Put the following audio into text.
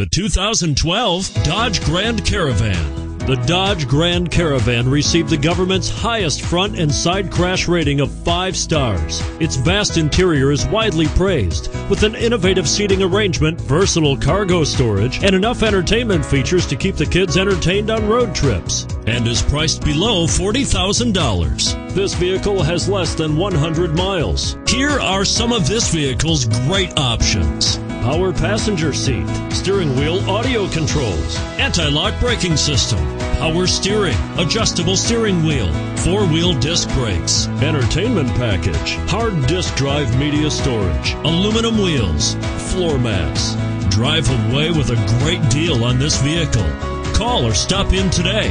The 2012 Dodge Grand Caravan. The Dodge Grand Caravan received the government's highest front and side crash rating of five stars. Its vast interior is widely praised, with an innovative seating arrangement, versatile cargo storage, and enough entertainment features to keep the kids entertained on road trips. And is priced below $40,000. This vehicle has less than 100 miles. Here are some of this vehicle's great options power passenger seat, steering wheel audio controls, anti-lock braking system, power steering, adjustable steering wheel, four-wheel disc brakes, entertainment package, hard disk drive media storage, aluminum wheels, floor mats. Drive away with a great deal on this vehicle. Call or stop in today.